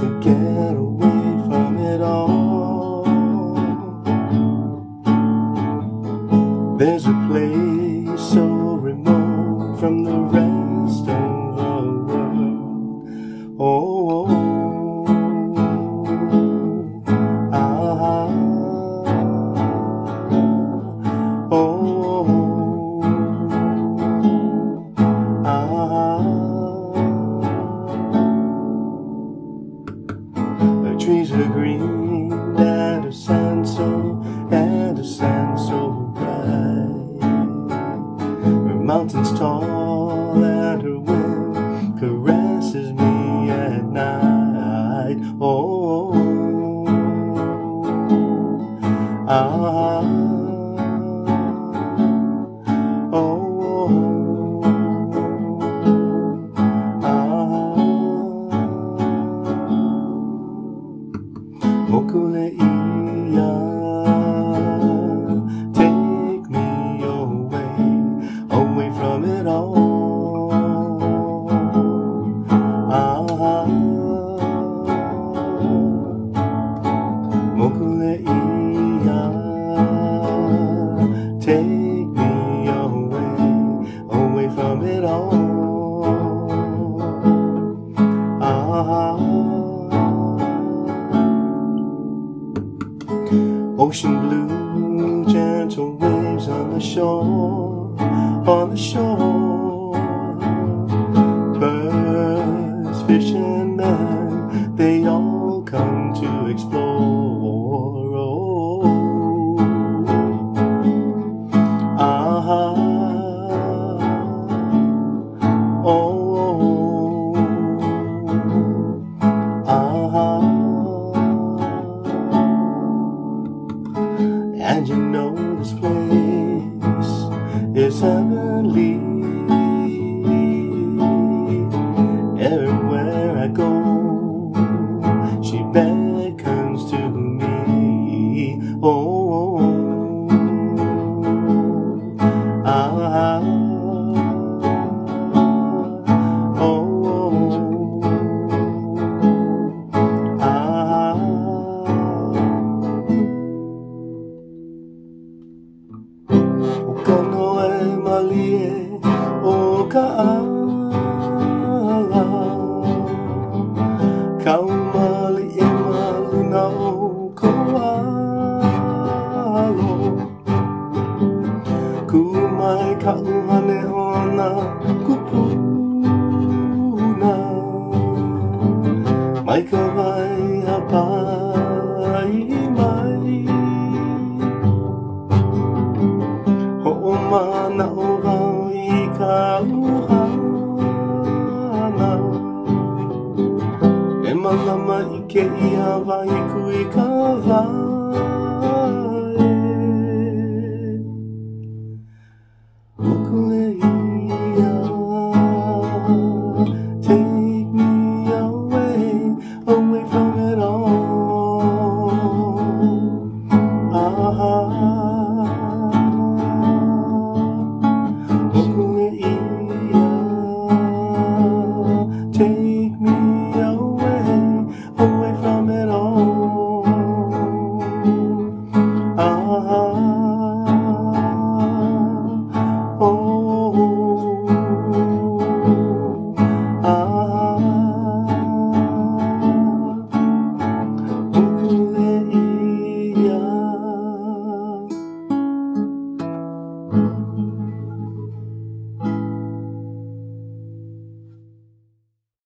to get away. Mountains tall and her wind caresses me at night. Oh, ah, oh, ah. Mokuleia, take Take me away, away from it all. Ah. Ocean blue, gentle waves on the shore, on the shore. And you know this place is heavenly. E o ka ala. Kau mali e malu na o ko alo. Ku mai ka uhane o na kupuna. Mai ka vai lama lama i ke ia wahi kui ka wā.